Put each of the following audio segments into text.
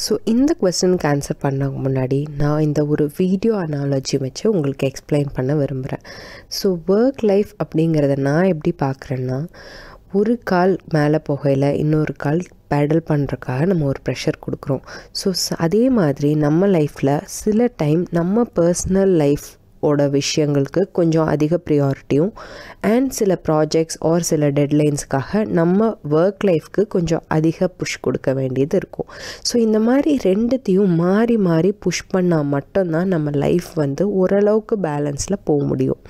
So இந்த கொஸ்டினுக்கு answer பண்ண முன்னாடி நான் இந்த ஒரு வீடியோ அனாலஜி வச்சு உங்களுக்கு எக்ஸ்பிளைன் பண்ண விரும்புகிறேன் ஸோ ஒர்க் லைஃப் அப்படிங்கிறத நான் எப்படி பார்க்குறேன்னா ஒரு கால் மேலே போகையில் இன்னொரு கால் பேடல் பண்ணுறக்காக நம்ம ஒரு ப்ரெஷர் கொடுக்குறோம். ஸோ அதே மாதிரி நம்ம லைஃப்பில் சில டைம் நம்ம பர்சனல் லைஃப் ஓட விஷயங்களுக்கு கொஞ்சம் அதிக ப்ரியாரிட்டியும் அண்ட் சில ப்ராஜெக்ட்ஸ் ஆர் சில டெட்லைன்ஸ்க்காக நம்ம ஒர்க் லைஃப்க்கு கொஞ்சம் அதிக புஷ் கொடுக்க வேண்டியது இருக்கும். ஸோ இந்த மாதிரி ரெண்டுத்தையும் மாறி மாறி புஷ் பண்ணால் மட்டும்தான் நம்ம லைஃப் வந்து ஓரளவுக்கு பேலன்ஸில் போக முடியும்.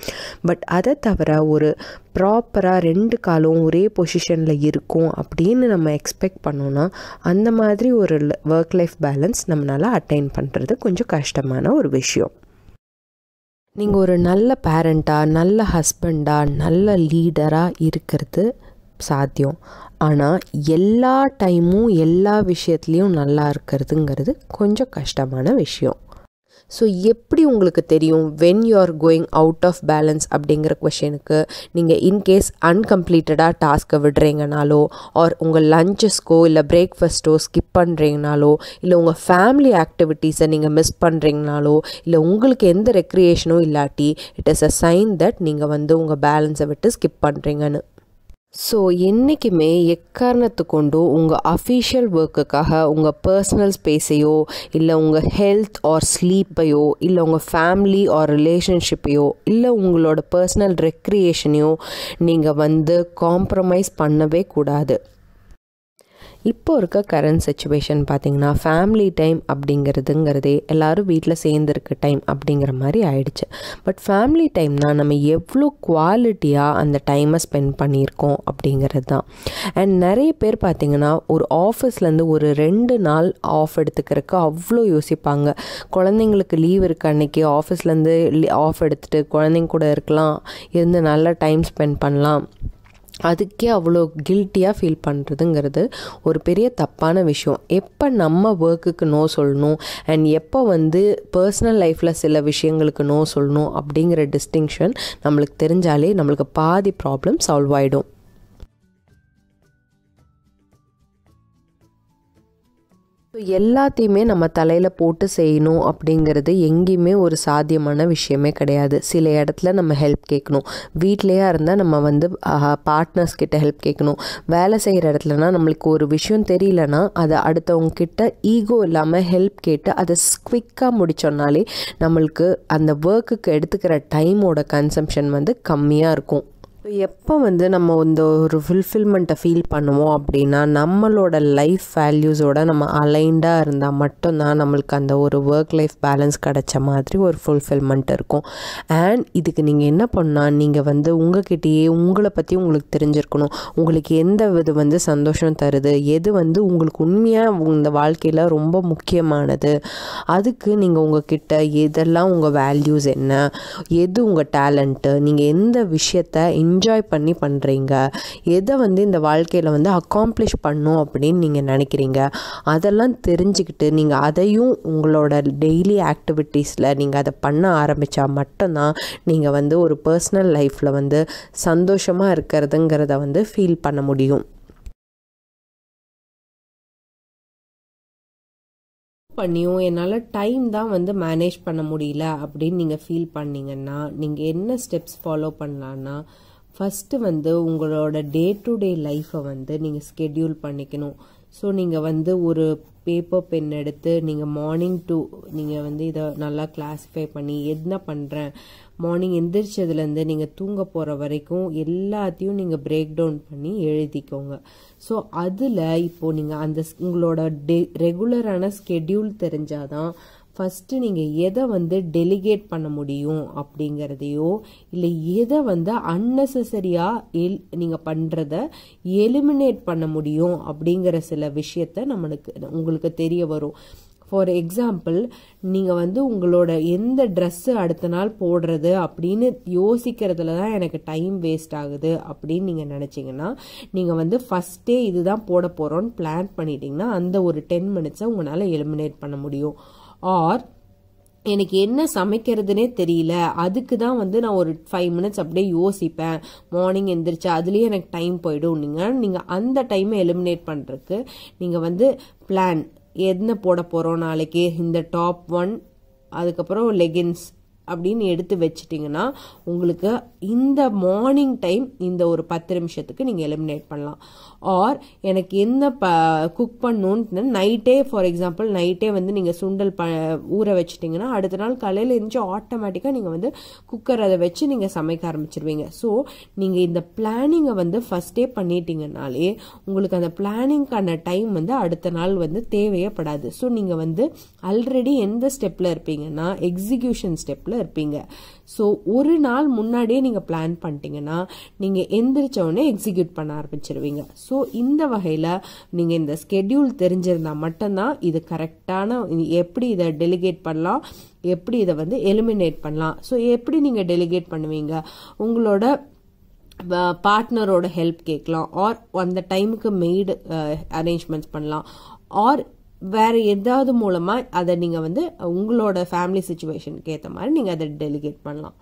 பட் அதை தவிர ஒரு ப்ராப்பராக ரெண்டு காலும் ஒரே பொசிஷனில் இருக்கும் அப்படின்னு நம்ம எக்ஸ்பெக்ட் பண்ணோன்னா அந்த மாதிரி ஒரு ஒர்க் லைஃப் பேலன்ஸ் நம்மளால் அட்டைன் பண்ணுறது கொஞ்சம் கஷ்டமான ஒரு விஷயம். நீங்கள் ஒரு நல்ல பேரண்ட்டாக நல்ல ஹஸ்பண்டாக நல்ல லீடராக இருக்கிறது சாத்தியம். ஆனால் எல்லா டைமும் எல்லா விஷயத்துலேயும் நல்லா இருக்கிறதுங்கிறது கொஞ்சம் கஷ்டமான விஷயம். ஸோ எப்படி உங்களுக்கு தெரியும் when you are going out of balance அப்படிங்கிற கொஷனுக்கு நீங்கள் இன்கேஸ் அன்கம்ப்ளீட்டடாக டாஸ்க்கை விடுறீங்கனாலோ ஆர் உங்கள் லஞ்சஸ்க்கோ இல்லை பிரேக்ஃபாஸ்ட்டோ ஸ்கிப் பண்ணுறீங்கனாலோ இல்லை உங்கள் ஃபேமிலி ஆக்டிவிட்டீஸை நீங்கள் மிஸ் பண்ணுறீங்கனாலோ இல்லை உங்களுக்கு எந்த ரெக்ரியேஷனும் இல்லாட்டி it is a sign that நீங்கள் வந்து உங்கள் பேலன்ஸை விட்டு ஸ்கிப் பண்ணுறீங்கன்னு ஸோ என்றைக்குமே எக்காரணத்து கொண்டும் உங்கள் அஃபீஷியல் ஒர்க்குக்காக உங்கள் பர்சனல் ஸ்பேஸையோ இல்லை உங்கள் ஹெல்த் ஆர் ஸ்லீப்பையோ இல்லை உங்கள் ஃபேமிலி ஆர் ரிலேஷன்ஷிப்பையோ இல்லை உங்களோட பர்சனல் ரெக்ரியேஷனையோ நீங்கள் வந்து காம்ப்ரமைஸ் பண்ணவே கூடாது. இப்போ இருக்க கரண்ட் சுச்சுவேஷன் பார்த்திங்கன்னா ஃபேமிலி டைம் அப்படிங்கிறதுங்கிறதே எல்லோரும் வீட்டில் சேர்ந்துருக்க டைம் அப்படிங்கிற மாதிரி ஆயிடுச்சு. பட் ஃபேமிலி டைம்னால் நம்ம எவ்வளோ குவாலிட்டியாக அந்த டைமை ஸ்பெண்ட் பண்ணியிருக்கோம் அப்படிங்கிறது தான். அண்ட் நிறைய பேர் பார்த்திங்கன்னா ஒரு ஆஃபீஸ்லேருந்து ஒரு ரெண்டு நாள் ஆஃப் எடுத்துக்கிறதுக்கு அவ்வளோ யோசிப்பாங்க. குழந்தைங்களுக்கு லீவ் இருக்க அன்னைக்கு ஆஃபீஸ்லேருந்து ஆஃப் எடுத்துகிட்டு குழந்தைங்க கூட இருக்கலாம் இருந்து நல்லா டைம் ஸ்பெண்ட் பண்ணலாம். அதுக்கே அவ்வளோ கில்ட்டியாக ஃபீல் பண்ணுறதுங்கிறது ஒரு பெரிய தப்பான விஷயம். எப்போ நம்ம ஒர்க்குக்கு நோ சொல்லணும்? அண்ட் எப்போ வந்து பர்சனல் லைஃப்பில் சில விஷயங்களுக்கு நோ சொல்லணும்? அப்படிங்கிற டிஸ்டிங்ஷன் நம்மளுக்கு தெரிஞ்சாலே நம்மளுக்கு பாதி ப்ராப்ளம் சால்வ் ஆகிடும் எல்லாத்தையுமே நம்ம தலையில் போட்டு செய்யணும் அப்படிங்கிறது எங்கேயுமே ஒரு சாத்தியமான விஷயமே கிடையாது. சில இடத்துல நம்ம ஹெல்ப் கேட்கணும். வீட்லேயா இருந்தால் நம்ம வந்து பார்ட்னர்ஸ் கிட்ட ஹெல்ப் கேட்கணும். வேலை செய்கிற இடத்துலனா நம்மளுக்கு ஒரு விஷயம் தெரியலனா அதை அடுத்தவங்க கிட்ட ஈகோ இல்லாமல் ஹெல்ப் கேட்டு அதை குவிக்காக முடிச்சோன்னாலே நம்மளுக்கு அந்த ஒர்க்குக்கு எடுத்துக்கிற டைமோட கன்சம்ஷன் வந்து கம்மியாக இருக்கும். எப்போ வந்து நம்ம இந்த ஒரு ஃபுல்ஃபில்மெண்ட்டை ஃபீல் பண்ணுவோம் அப்படின்னா நம்மளோட லைஃப் வேல்யூஸோட நம்ம அலைண்டாக இருந்தால் மட்டும்தான் நம்மளுக்கு அந்த ஒரு ஒர்க் லைஃப் பேலன்ஸ் கிடைச்ச மாதிரி ஒரு ஃபுல்ஃபில்மெண்ட் இருக்கும். அண்ட் இதுக்கு நீங்கள் என்ன பண்ணால் நீங்கள் வந்து உங்ககிட்டயே உங்களை பற்றி உங்களுக்கு தெரிஞ்சிருக்கணும். உங்களுக்கு எந்த இது வந்து சந்தோஷம் தருது? எது வந்து உங்களுக்கு உண்மையாக இந்த வாழ்க்கையில் ரொம்ப முக்கியமானது? அதுக்கு நீங்கள் உங்ககிட்ட எதெல்லாம் உங்கள் வேல்யூஸ் என்ன? எது உங்கள் டேலண்ட்டு நீங்கள் எந்த விஷயத்த என்ஜாய் பண்ணி பண்ணுறீங்க எதை வந்து இந்த வாழ்க்கையில் வந்து அக்காம்ப்ளிஷ் பண்ணும் அப்படின்னு நீங்கள் நினைக்கிறீங்க? அதெல்லாம் தெரிஞ்சுக்கிட்டு நீங்கள் அதையும் உங்களோட டெய்லி ஆக்டிவிட்டீஸில் நீங்கள் அதை பண்ண ஆரம்பித்தா மட்டும்தான் நீங்கள் வந்து ஒரு பர்சனல் லைஃப்பில் வந்து சந்தோஷமாக இருக்கிறதுங்கிறத வந்து ஃபீல் பண்ண முடியும். பண்ணியும் என்னால் டைம் தான் வந்து மேனேஜ் பண்ண முடியல அப்படின்னு நீங்கள் ஃபீல் பண்ணீங்கன்னா நீங்கள் என்ன ஸ்டெப்ஸ் ஃபாலோ பண்ணலான்னா ஃபஸ்ட்டு வந்து உங்களோட டே டு டே லைஃப்பை வந்து நீங்கள் ஸ்கெட்யூல் பண்ணிக்கணும். ஸோ நீங்கள் வந்து ஒரு பேப்பர் பென் எடுத்து நீங்கள் மார்னிங் டு நீங்கள் வந்து இதை நல்லா கிளாஸிஃபை பண்ணி என்ன பண்ணுறேன் மார்னிங் எந்திரிச்சதுலேருந்து நீங்கள் தூங்க போகிற வரைக்கும் எல்லாத்தையும் நீங்கள் பிரேக் டவுன் பண்ணி எழுதிக்கோங்க. ஸோ அதில் இப்போது நீங்கள் அந்த உங்களோட டே ரெகுலரான ஸ்கெட்யூல் தெரிஞ்சாதான் ஃபஸ்ட்டு நீங்கள் எதை வந்து டெலிகேட் பண்ண முடியும் அப்படிங்கிறதையோ இல்லை எதை வந்து அன்னெசரியாக எல் நீங்கள் பண்ணுறத எலிமினேட் பண்ண முடியும் அப்படிங்கிற சில விஷயத்த நம்மளுக்கு உங்களுக்கு தெரிய வரும். ஃபார் எக்ஸாம்பிள் நீங்கள் வந்து உங்களோட எந்த ட்ரெஸ்ஸு அடுத்த நாள் போடுறது அப்படின்னு யோசிக்கிறதுல தான் எனக்கு டைம் வேஸ்ட் ஆகுது அப்படின்னு நீங்கள் நினச்சிங்கன்னா நீங்கள் வந்து ஃபஸ்ட்டே இதுதான் போட போகிறோன்னு பிளான் பண்ணிட்டீங்கன்னா அந்த ஒரு டென் மினிட்ஸை உங்களால் எலிமினேட் பண்ண முடியும். ஆர் எனக்கு என்ன சமைக்கிறதுனே தெரியல. அதுக்கு தான் வந்து நான் ஒரு ஃபைவ் மினிட்ஸ் அப்படியே யோசிப்பேன். மார்னிங் எந்திரிச்சு அதுலேயே எனக்கு டைம் போயிடும். நீங்கள் நீங்கள் அந்த டைமை எலிமினேட் பண்ணுறதுக்கு நீங்கள் வந்து பிளான் என்ன போட போகிறோம் நாளைக்கு? இந்த டாப் ஒன் அதுக்கப்புறம் லெகின்ஸ் அப்படின்னு எடுத்து வச்சிட்டிங்கன்னா உங்களுக்கு இந்த மார்னிங் டைம் இந்த ஒரு பத்து நிமிஷத்துக்கு நீங்கள் எலிமினேட் பண்ணலாம். ஆர் எனக்கு என்ன ப குக் பண்ணணுன்னு நைட்டே ஃபார் எக்ஸாம்பிள் நைட்டே வந்து நீங்கள் சுண்டல் ப ஊற வச்சிட்டிங்கன்னா அடுத்த நாள் காலையில் இருந்துச்சு ஆட்டோமேட்டிக்காக நீங்கள் வந்து குக்கர் அதை வச்சு நீங்கள் சமைக்க ஆரம்பிச்சிருவீங்க. ஸோ நீங்கள் இந்த பிளானிங்கை வந்து ஃபஸ்ட்டே பண்ணிட்டீங்கனாலே உங்களுக்கு அந்த பிளானிங்க்கான டைம் வந்து அடுத்த நாள் வந்து தேவையப்படாது ஸோ நீங்கள் வந்து ஆல்ரெடி எந்த ஸ்டெப்பில் இருப்பீங்கன்னா எக்ஸிக்யூஷன் ஸ்டெப்பில் இருப்பீங்க. ஸோ ஒரு நாள் முன்னாடியே நீங்கள் பிளான் பண்ணிட்டீங்கன்னா நீங்கள் எந்திரிச்ச உடனே எக்ஸிக்யூட் பண்ண ஆரம்பிச்சிருவீங்க. ஸோ இந்த வகையில் நீங்கள் இந்த ஸ்கெட்யூல் தெரிஞ்சிருந்தா மட்டும்தான் இது கரெக்டான எப்படி இதை டெலிகேட் பண்ணலாம் எப்படி இதை வந்து எலிமினேட் பண்ணலாம். ஸோ எப்படி நீங்கள் டெலிகேட் பண்ணுவீங்க? உங்களோட பார்ட்னரோட ஹெல்ப் கேட்கலாம். ஆர் அந்த டைமுக்கு மெய்டு அரேஞ்ச்மெண்ட்ஸ் பண்ணலாம். ஆர் வேற எதாவது மூலமா அதை நீங்க வந்து உங்களோட ஃபேமிலி சுச்சுவேஷனுக்கு ஏற்ற மாதிரி நீங்க அதை டெலிகேட் பண்ணலாம்.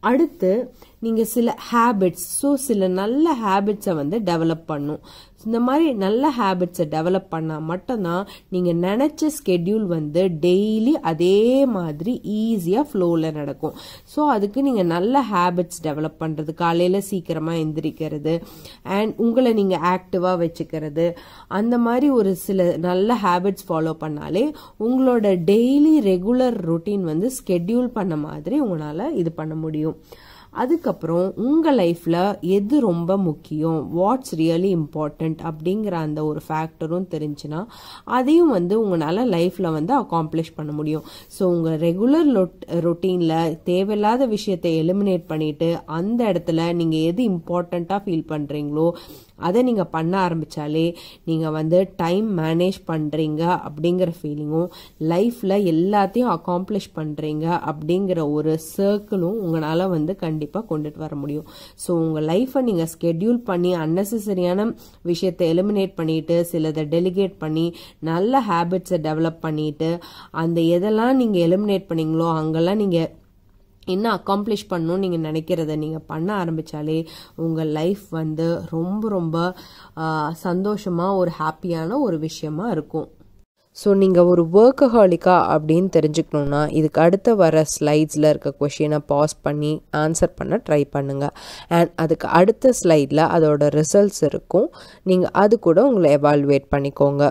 அடுத்து நீங்க சில ஹேபிட்ஸ் ஸோ சில நல்ல ஹேபிட்ஸை வந்து டெவலப் பண்ணும். இந்த மாதிரி நல்ல ஹேபிட்ஸை டெவலப் பண்ணால் மட்டும்தான் நீங்கள் நினச்ச ஸ்கெட்யூல் வந்து டெய்லி அதே மாதிரி ஈஸியாக ஃப்ளோவில் நடக்கும். ஸோ அதுக்கு நீங்கள் நல்ல ஹேபிட்ஸ் டெவலப் பண்ணுறது காலையில் சீக்கிரமாக எந்திரிக்கிறது அண்ட் உங்களை நீங்கள் ஆக்டிவாக வச்சுக்கிறது. அந்த மாதிரி ஒரு சில நல்ல ஹேபிட்ஸ் ஃபாலோ பண்ணாலே உங்களோட டெய்லி ரெகுலர் ரொட்டீன் வந்து ஸ்கெட்யூல் பண்ண மாதிரி உங்களால் இது பண்ண முடியும். அதுக்கப்புறம் உங்கள் லைஃப்பில் எது ரொம்ப முக்கியம்? வாட்ஸ் ரியலி இம்பார்ட்டண்ட் அப்படிங்கிற அந்த ஒரு ஃபேக்டரும் தெரிஞ்சுன்னா அதையும் வந்து உங்களால் லைஃப்பில் வந்து அக்காம்ப்ளிஷ் பண்ண முடியும். ஸோ உங்கள் ரெகுலர் ரொட்டீனில் தேவையில்லாத விஷயத்தை எலிமினேட் பண்ணிட்டு அந்த இடத்துல நீங்கள் எது இம்பார்ட்டண்ட்டாக ஃபீல் பண்ணுறீங்களோ அதை நீங்கள் பண்ண ஆரம்பித்தாலே நீங்கள் வந்து டைம் மேனேஜ் பண்ணுறீங்க அப்படிங்கிற ஃபீலிங்கும் லைஃப்பில் எல்லாத்தையும் அக்காம்ப்ளிஷ் பண்ணுறீங்க அப்படிங்கிற ஒரு சர்க்கிளும் உங்களால் வந்து கண்டிப்பாக கண்டிப்பாக கொண்டுட்டு வர முடியும். ஸோ உங்கள் லைஃப்பை நீங்கள் ஸ்கெட்யூல் பண்ணி அன்னெசரியான விஷயத்தை எலிமினேட் பண்ணிட்டு சிலதை டெலிகேட் பண்ணி நல்ல ஹேபிட்ஸை டெவலப் பண்ணிட்டு அந்த எதெல்லாம் நீங்கள் எலிமினேட் பண்ணீங்களோ அங்கெல்லாம் நீங்கள் என்ன அக்காம்ப்ளிஷ் பண்ணணும்னு நீங்கள் நினைக்கிறத நீங்கள் பண்ண ஆரம்பித்தாலே உங்கள் லைஃப் வந்து ரொம்ப ரொம்ப சந்தோஷமாக ஒரு ஹாப்பியான ஒரு விஷயமா இருக்கும். ஸோ நீங்கள் ஒரு ஒர்க்கஹாலிக்கா அப்படின்னு தெரிஞ்சுக்கணுன்னா இதுக்கு அடுத்த வர ஸ்லைட்ஸில் இருக்க கொஷினை பாஸ் பண்ணி ஆன்சர் பண்ண ட்ரை பண்ணுங்கள் அண்ட் அதுக்கு அடுத்த ஸ்லைடில் அதோட ரிசல்ட்ஸ் இருக்கும். நீங்கள் அது கூட உங்களை எவால்வேட் பண்ணிக்கோங்க.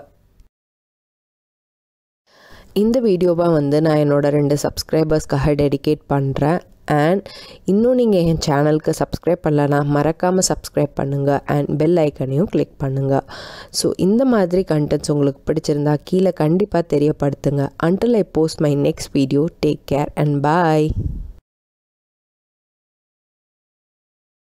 இந்த வீடியோவை வந்து நான் என்னோடய ரெண்டு சப்ஸ்கிரைபர்ஸ்க்காக டெடிகேட் பண்ணுறேன் அண்ட் இன்னும் நீங்கள் என் சேனலுக்கு சப்ஸ்கிரைப் பண்ணலன்னா மறக்காமல் சப்ஸ்கிரைப் பண்ணுங்கள் அண்ட் பெல் ஐக்கனையும் கிளிக் பண்ணுங்கள் ஸோ இந்த மாதிரி கண்டென்ட்ஸ் உங்களுக்கு பிடிச்சிருந்தா கீழே கண்டிப்பாக தெரியப்படுத்துங்க. Until I post my next video take care and bye